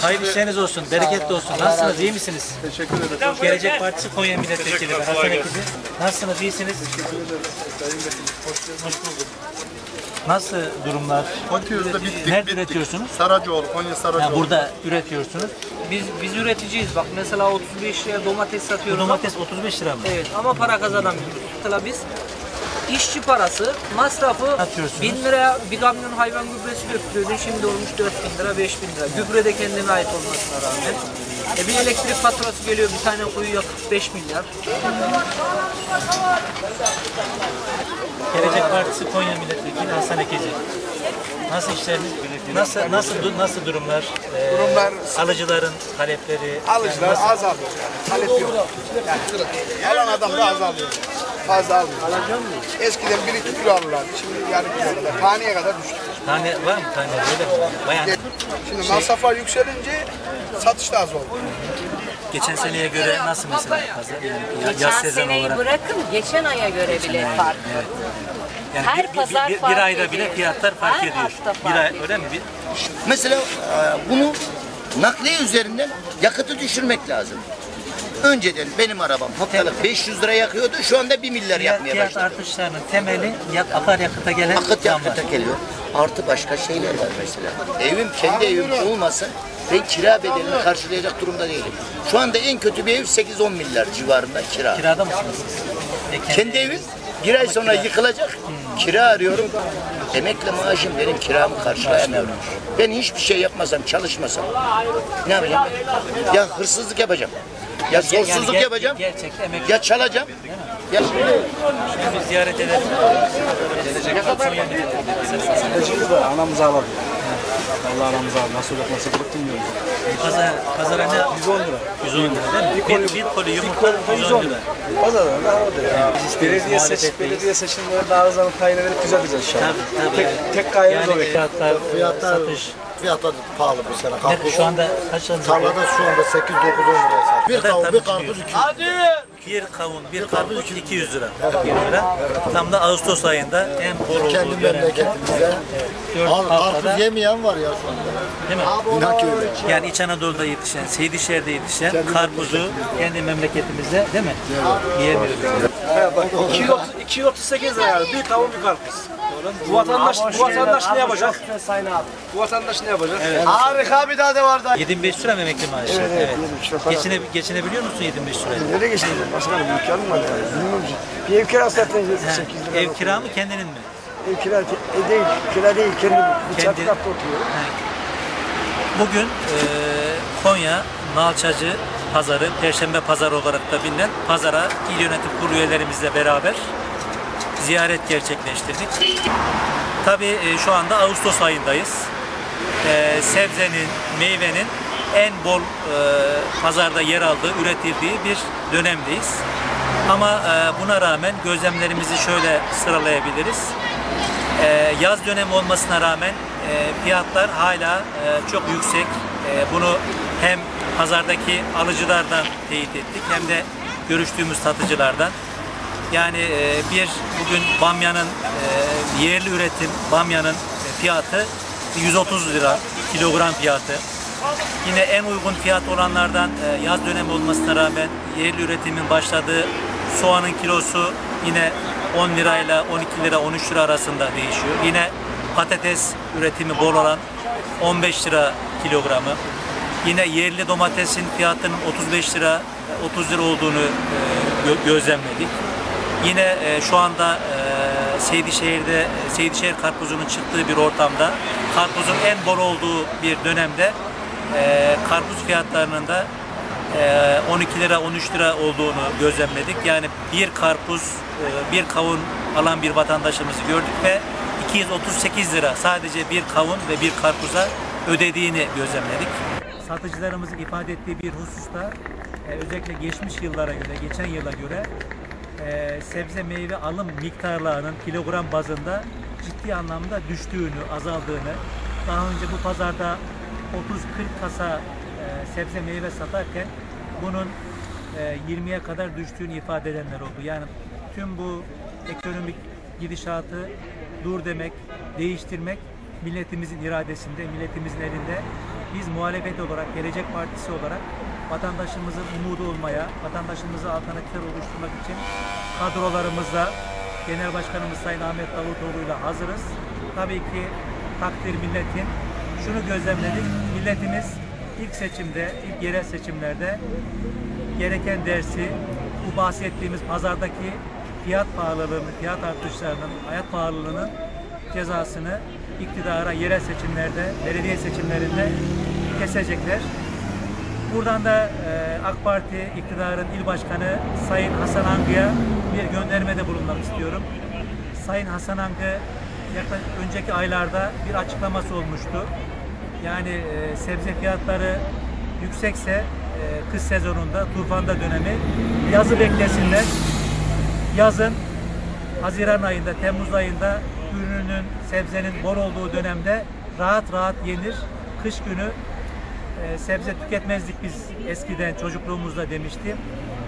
Hayırlı işleriniz olsun, bereketli olsun. Nasılsınız, iyi misiniz? Teşekkür ederim. Gelecek Partisi Konya Milletvekili ve Hasan Ekibi. Nasılsınız, iyisiniz? Hoş bulduk. Nasıl durumlar? Kontiyoz'da bittik. Nerede bittik. üretiyorsunuz? Saracıoğlu, Konya Saracıoğlu. Ha, burada üretiyorsunuz. Biz biz üreticiyiz. Bak mesela 35 liraya domates Bu satıyoruz. domates 35 lira mı? Evet ama para kazanamıyoruz. Mesela biz işçi parası, masrafı Atıyorsunuz. 1000 liraya bir kamyon hayvan gübresi döktürüyordun. Şimdi olmuş 4000 lira, 5000 lira. Gübre de kendine ait olmasına rağmen. E bir elektrik faturası geliyor bir tane kuyuya 45 milyar. Gelecek Partisi Konya Milletvekili Hasan Ekeci. Nasıl işleriniz? Nasıl nasıl du- nasıl durumlar? Ee, Durumlar- alıcıların talepleri Alıcılar yani nasıl- azalıyor. Talep yok. Yani alan adam da azalıyor. Fazla almıyor. Eskiden 1-2 kilo alırlardı. Şimdi yarım kilo kadar. Taneye kadar düştü. Tane var mı tane öyle mi? Bayağı Şimdi masraflar yükselince satış da az oldu. geçen seneye göre nasıl mesela pazar? Yani ya- Geçen yaz sezonu seneyi olarak. bırakın geçen aya göre bile fark. Yani her bir, bir- pazar bir, bir fark ayda bile ediyor. fiyatlar fark Her ediyor. hafta Bir fark ay ediyor. öyle mi? Bir, Mesela e, bunu nakliye üzerinden yakıtı düşürmek lazım. Önceden benim arabam haftalık 500 lira yakıyordu. Şu anda 1 milyar yakmaya fiyat başladı. artışlarının temeli yak, akaryakıta gelen Akıt zamlar. yakıta geliyor. Artı başka şeyler var mesela. Evim kendi evim olmasa ben kira bedelini karşılayacak durumda değilim. Şu anda en kötü bir ev 8-10 milyar civarında kira. Kirada mısınız siz? E, Kendi evim bir ay sonra yıkılacak. Kira arıyorum. Emekli maaşım benim kiramı karşılayamıyorum. Ben hiçbir şey yapmasam, çalışmasam ne yapacağım? Ya hırsızlık yapacağım. Ya sorsuzluk ger- yapacağım. Gerçekten emekli. Ya çalacağım. Ya Şimdi bir ziyaret Milletvekili. Şimdi de anamızı ağladı. Allah anamızı ağladı. Nasıl olacak nasıl olacak bilmiyorum. Pazar, pazara ne? 110 lira. 110 lira değil mi? Bir, bir koli yumurta 110 lira. Pazarda ne orada ya. Belediye, seç, belediye seçimlerinde ağızlarını tayin ederek güzel güzel şu an. Tabii tabii. Tek, tek gayrı Yani o. fiyatlar, Fiyatlar, satış. Fiyatlar pahalı bu sene. Ne, Karpuz şu anda kaç alındı? tarlada şu anda 8 9 10 liraya satıyor. Bir kavun, bir karpuz çıkıyor. 200. Bir kavun, bir karpuz 200 lira. 200 lira. Tam da Ağustos ayında en bol olduğu Kendi. Dört Al, haftada, karpuz yemeyen var ya şu anda. değil mi? Ki öyle. Yani İç Anadolu'da yetişen, Seydişehir'de yetişen karpuzu kendi memleketimizde değil mi? Yiyemiyoruz. 238 lira. Bir kavun bir karpuz. Bu vatandaş, bu vatandaş ne yapacak? Bu vatandaş ne yapacak? Harika bir tane var da. 75 lira mı emekli maaşı? Evet. lira falan. Geçine, geçinebiliyor musun 75 lirayla? Nereye geçeceğiz? Başkanım bir imkanım var yani. Bilmiyorum ki. Bir ev kirası zaten Ha, 8 lira. Ev kira mı kendinin mi? Ev kira e, değil. Kira değil. Kendi bir çatı Kendi- katta oturuyorum. Bugün e, Konya Nalçacı Pazarı, Perşembe Pazarı olarak da bilinen pazara il yönetim kurulu üyelerimizle beraber ziyaret gerçekleştirdik. Tabii e, şu anda Ağustos ayındayız. E, sebzenin, meyvenin en bol e, pazarda yer aldığı, üretildiği bir dönemdeyiz. Ama buna rağmen gözlemlerimizi şöyle sıralayabiliriz. Yaz dönemi olmasına rağmen fiyatlar hala çok yüksek. Bunu hem pazardaki alıcılardan teyit ettik hem de görüştüğümüz satıcılardan. Yani e, bir bugün bamyanın e, yerli üretim bamyanın fiyatı 130 lira kilogram fiyatı. Yine en uygun fiyat olanlardan e, yaz dönemi olmasına rağmen yerli üretimin başladığı soğanın kilosu yine 10 lirayla 12 lira 13 lira arasında değişiyor. Yine patates üretimi bol olan 15 lira kilogramı. Yine yerli domatesin fiyatının 35 lira 30 lira olduğunu gö- gözlemledik. Yine e, şu anda e, Seydişehir'de e, Seydişehir karpuzunun çıktığı bir ortamda karpuzun en bol olduğu bir dönemde e, karpuz fiyatlarının da e, 12 lira 13 lira olduğunu gözlemledik. Yani bir karpuz, e, bir kavun alan bir vatandaşımızı gördük ve 238 lira sadece bir kavun ve bir karpuza ödediğini gözlemledik. Satıcılarımızın ifade ettiği bir hususta e, özellikle geçmiş yıllara göre, geçen yıla göre e, sebze meyve alım miktarlarının kilogram bazında ciddi anlamda düştüğünü, azaldığını, daha önce bu pazarda 30-40 kasa e, sebze meyve satarken bunun e, 20'ye kadar düştüğünü ifade edenler oldu. Yani tüm bu ekonomik gidişatı dur demek, değiştirmek milletimizin iradesinde, milletimizin elinde. biz muhalefet olarak, Gelecek Partisi olarak vatandaşımızın umudu olmaya, vatandaşımıza alternatifler oluşturmak için kadrolarımızla Genel Başkanımız Sayın Ahmet Davutoğlu ile hazırız. Tabii ki takdir milletin. Şunu gözlemledik, milletimiz ilk seçimde, ilk yerel seçimlerde gereken dersi bu bahsettiğimiz pazardaki fiyat pahalılığının, fiyat artışlarının, hayat pahalılığının cezasını iktidara yerel seçimlerde, belediye seçimlerinde kesecekler. Buradan da e, AK Parti iktidarın il başkanı Sayın Hasan Angı'ya bir göndermede bulunmak istiyorum. Sayın Hasan Angı yaklaşık önceki aylarda bir açıklaması olmuştu. Yani e, sebze fiyatları yüksekse e, kış sezonunda, turfanda dönemi yazı beklesinler. Yazın Haziran ayında, Temmuz ayında ürünün, sebzenin bol olduğu dönemde rahat rahat yenir. Kış günü e, sebze tüketmezdik biz eskiden çocukluğumuzda demiştim.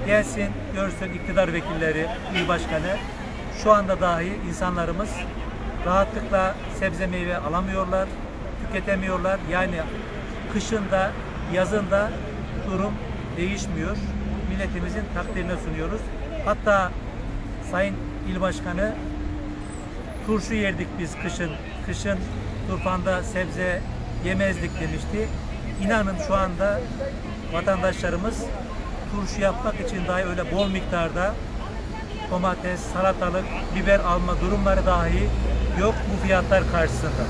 Gelsin görsün iktidar vekilleri, il başkanı. Şu anda dahi insanlarımız rahatlıkla sebze meyve alamıyorlar, tüketemiyorlar. Yani kışında, yazında durum değişmiyor. Milletimizin takdirine sunuyoruz. Hatta Sayın İl Başkanı turşu yerdik biz kışın. Kışın turfanda sebze yemezdik demişti. İnanın şu anda vatandaşlarımız turşu yapmak için dahi öyle bol miktarda domates, salatalık, biber alma durumları dahi yok bu fiyatlar karşısında.